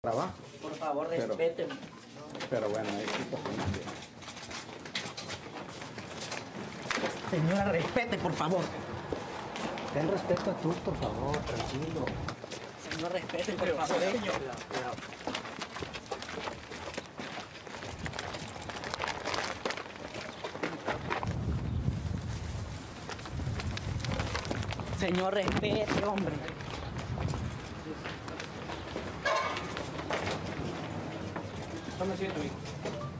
trabajo. Por favor, Pero- respétenme. Pero bueno, hay situaciones. Señora, respete, por favor. Ten respeto a tú, por favor, tranquilo. Señor, respete, por favor. Señor. Señor, respete, hombre. Como é que